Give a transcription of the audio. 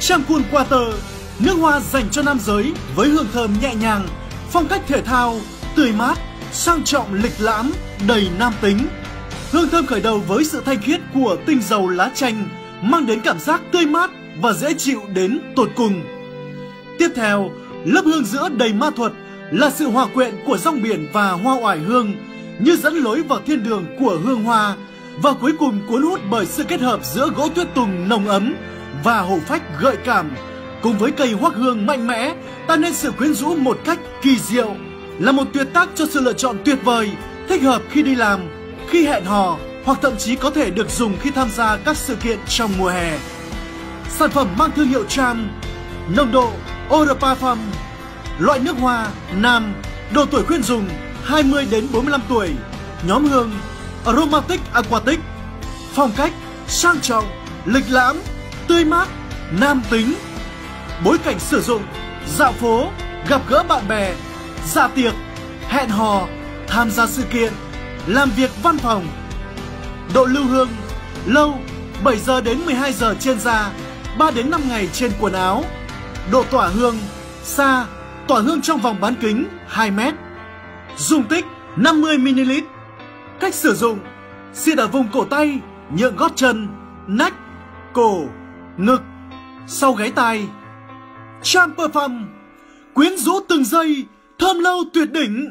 Shampoo Water, nước hoa dành cho nam giới với hương thơm nhẹ nhàng, phong cách thể thao, tươi mát, sang trọng lịch lãm, đầy nam tính. Hương thơm khởi đầu với sự thanh khiết của tinh dầu lá chanh, mang đến cảm giác tươi mát và dễ chịu đến tột cùng. Tiếp theo, lớp hương giữa đầy ma thuật là sự hòa quyện của rong biển và hoa oải hương, như dẫn lối vào thiên đường của hương hoa và cuối cùng cuốn hút bởi sự kết hợp giữa gỗ tuyết tùng nồng ấm và hổ phách gợi cảm. Cùng với cây hoắc hương mạnh mẽ tạo nên sự quyến rũ một cách kỳ diệu là một tuyệt tác cho sự lựa chọn tuyệt vời thích hợp khi đi làm khi hẹn hò hoặc thậm chí có thể được dùng khi tham gia các sự kiện trong mùa hè. Sản phẩm mang thương hiệu Tram nồng độ Eau de Parfum loại nước hoa nam độ tuổi khuyên dùng 20 đến 45 tuổi nhóm hương Aromatic Aquatic Phong cách sang trọng, lịch lãm, tươi mát, nam tính. Bối cảnh sử dụng Dạo phố, gặp gỡ bạn bè Dạ tiệc, hẹn hò, tham gia sự kiện Làm việc văn phòng. Độ lưu hương Lâu 7 giờ đến 12 giờ trên da 3 đến 5 ngày trên quần áo. Độ tỏa hương Xa Tỏa hương trong vòng bán kính 2 mét. Dung tích 50ml Cách sử dụng Xịt ở vùng cổ tay, nhượng gót chân, nách, cổ, ngực, sau gáy tai. Champerfam Quyến rũ từng giây, thơm lâu tuyệt đỉnh.